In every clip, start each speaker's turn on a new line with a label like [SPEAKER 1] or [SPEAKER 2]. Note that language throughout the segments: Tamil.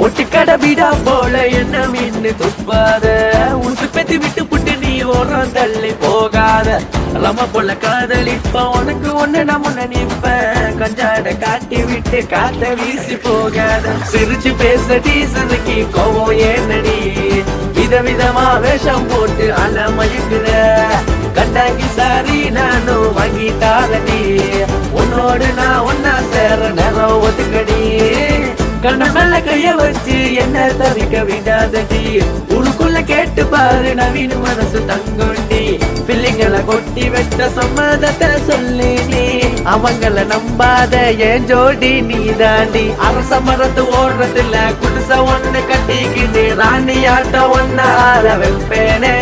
[SPEAKER 1] ஒட்டுக்கட விடா போல என்ன மின்னு துப்பாத? உசு பெத்தி விட்டு புட்டு நீ ஓரம் தள்ளி போகாத. லம போல காதலிப்ப உனக்கு ஒண்ணு நான் முன்ன நிப்பேன். கஞ்சாட காட்டி விட்டு காத்த வீசி போகாத. சிரிச்சு பேச டீசனுக்கு கோவம் ஏனடி விதவிதமா வேஷம் போட்டு அல மயங்குற கண்டாங்கி சாரி நானும் வாங்கி தாரடி உன்னோடு நான் ஒன்னா சேர நேரம் ஒதுக்கடி. கண்ண மேல கைய வச்சு என்ன தவிக்க விடாதடி. உனக்குள்ள கேட்டு பாரு நவீன மனசு தங்கொண்டி. பிள்ளைங்களை கொட்டி வெட்ட சம்மதத்தை சொல்லி நீ. அவங்கள நம்பாத ஏன் ஜோடி நீ தாண்டி அரச மரத்து ஓடுறதுல குடிச ஒண்ணு கட்டிக்கிட்டு ராணி ஆட்டம் ஒண்ணு ஆற வைப்பேனே.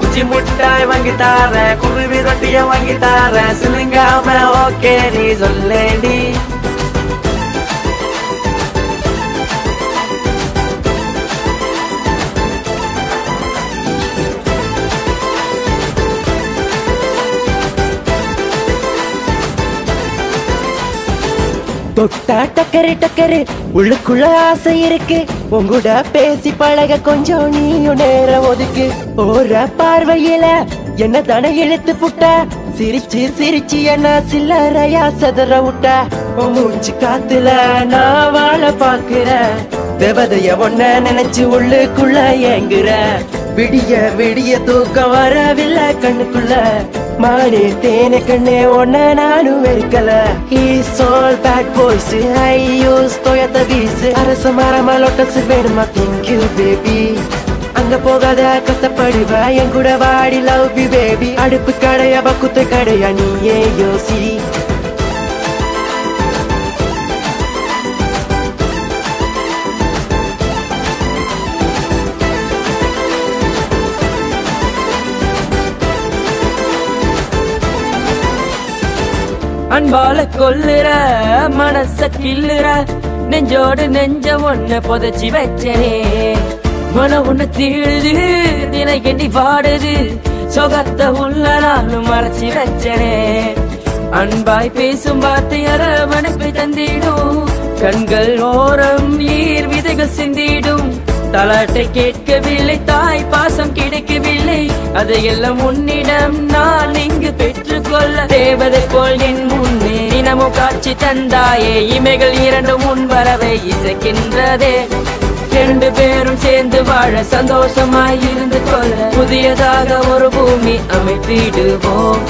[SPEAKER 1] குச்சி முட்டாய் வாங்கி தார குருவி ரொட்டிய வாங்கி தார சிலுங்காம ஓகே நீ சொல்லேடி.
[SPEAKER 2] தொட்டா டக்கரு டக்கரு உள்ளுக்குள்ள ஆசை இருக்கு. உங்கூட பேசி பழக கொஞ்சம் நீயும் நேரம் ஒதுக்கு. ஓர பார்வையில என்ன தானே இழுத்து புட்ட. சிரிச்சு சிரிச்சு என்ன சில்லறையா சதற விட்ட. மூச்சு காத்துல நான் வாழ பாக்குறேன் தேவதைய ஒன்ன நினைச்சு உள்ளுக்குள்ள ஏங்குற. விடிய விடிய தூக்கம் வரவில்லை கண்ணுக்குள்ள. மானே தேனே கண்ணே ஒன்ன நானும் வெறுக்கல He's all bad boys I use Toyota Viz அரச மரமா லோட்டஸ் வேணுமா thank you baby. அங்க போகாத கஷ்டப்படுவ என் கூட வாடி லவ் யூ பேபி அடுப்பு கடையா பக்குத்து கடையா நீயே யோசி
[SPEAKER 3] அன்பால கொல்லுற மனச கில்லுற நெஞ்சோடு நெஞ்ச ஒண்ணு புதைச்சி வச்சனே. மன ஒண்ணு தீழுது தினை கெண்டி பாடுது சொகத்த உள்ள நானும் மறைச்சி வச்சனே. அன்பாய் பேசும் வார்த்தை அரவணைப்பை தந்திடும். கண்கள் ஓரம் நீர் விதைகள் சிந்திடும். தலாட்டை கேட்கவில்லை தாய் அதையெல்லாம் உன்னிடம் நான் இங்கு பெற்றுக்கொள்ள தேவதை போல் என் முன்னே தினமும் காட்சி தந்தாயே. இமைகள் இரண்டும் முன் வரவை இசைக்கின்றதே. ரெண்டு பேரும் சேர்ந்து வாழ சந்தோஷமாய் இருந்து கொள்ள புதியதாக ஒரு பூமி அமைப்பிடுவோம்